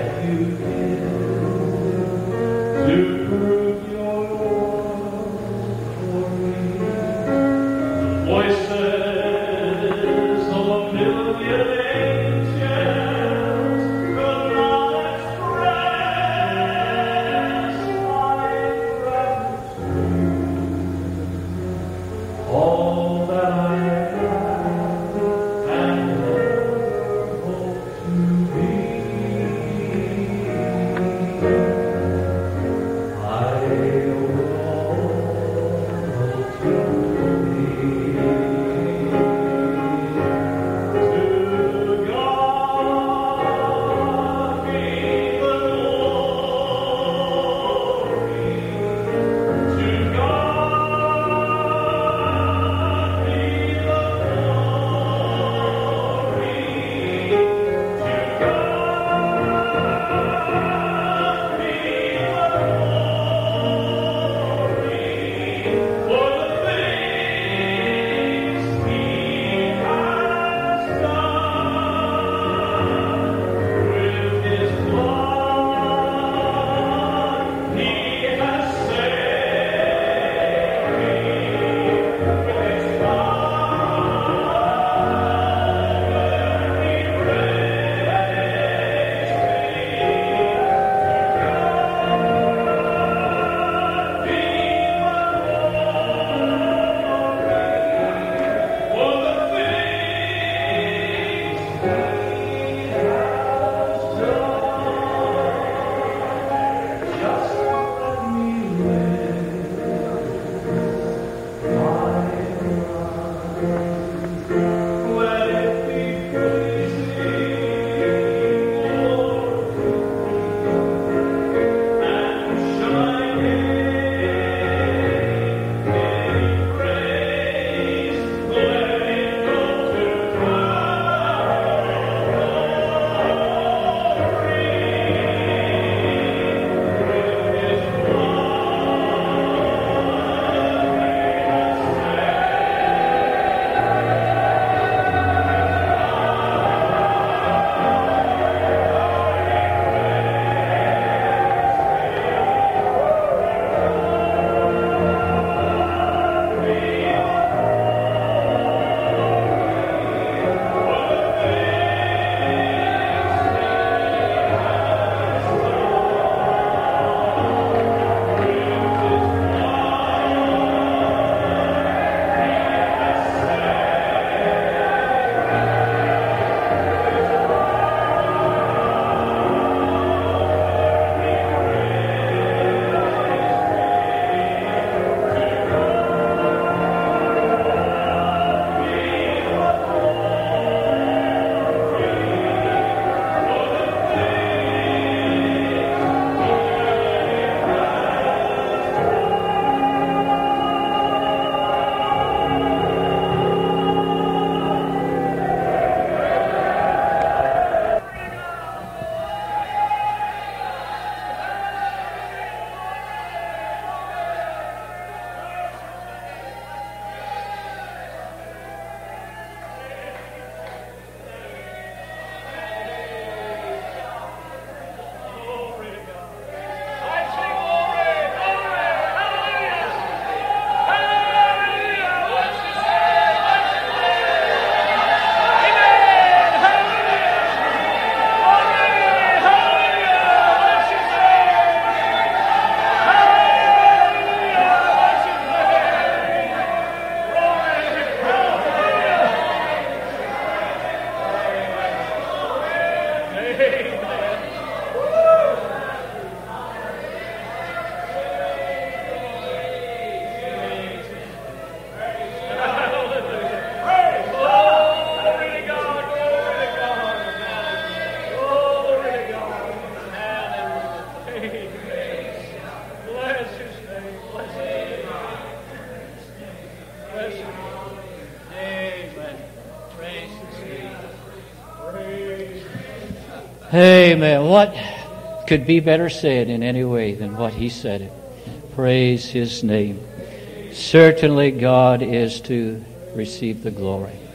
I Amen. What could be better said in any way than what he said it? Praise his name. Certainly, God is to receive the glory.